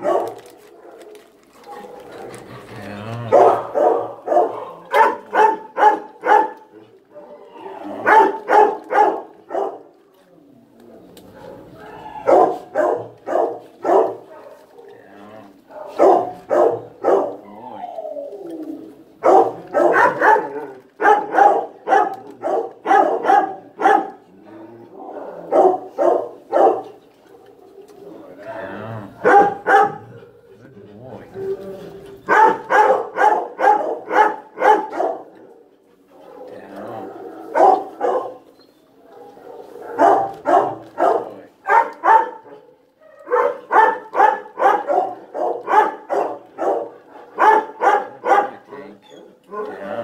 Não? Yeah.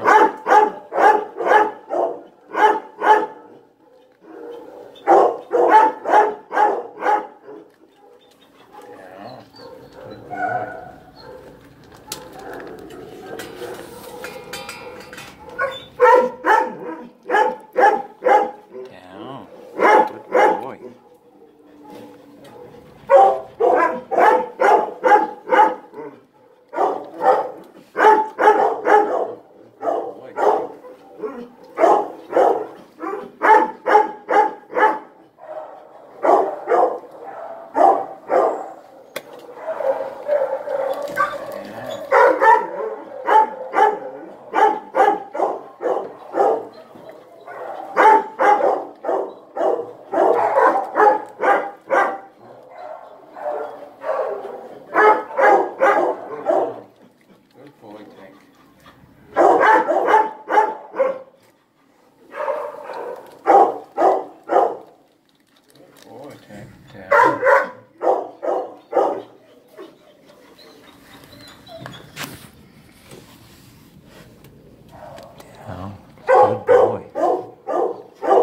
Oh, good boy.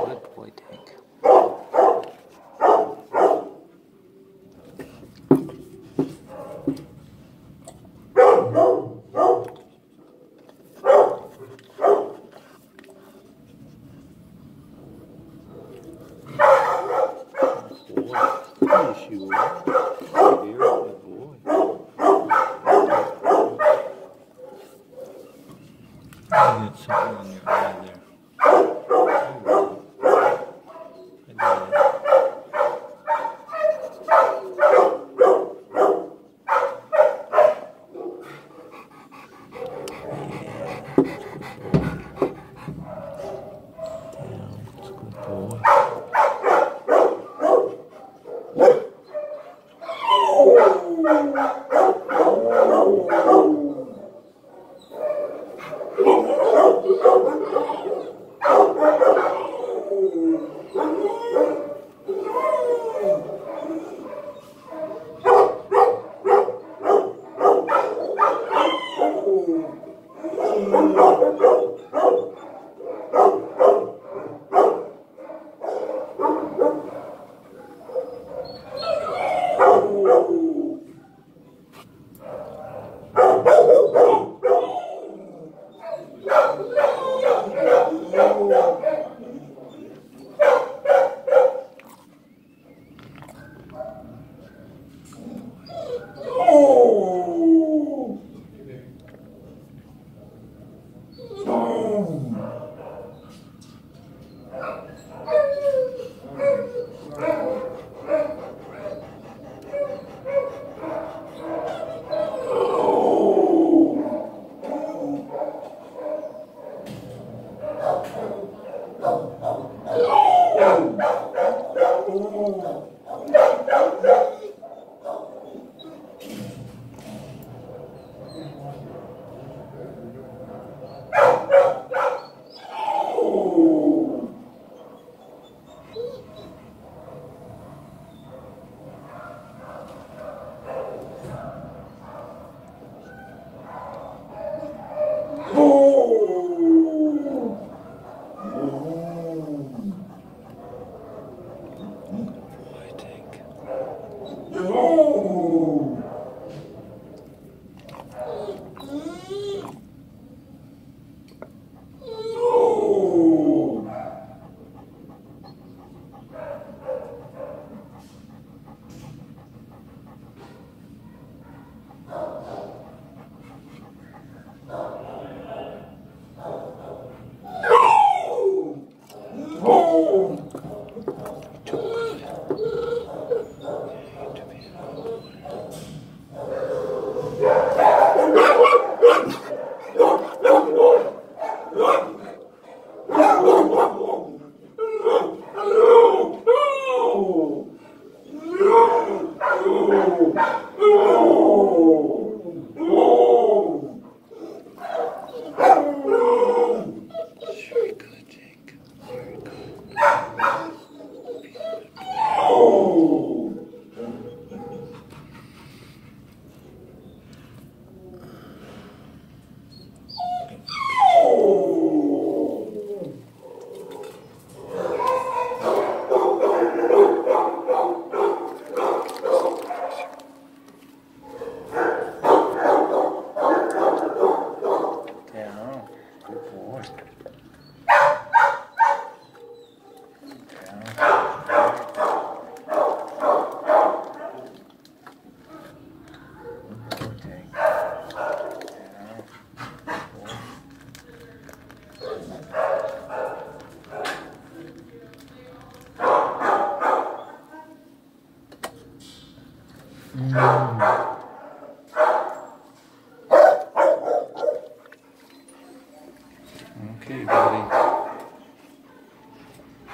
Good boy, Tank. Mm -hmm. não, não, não. Uhul! Mm.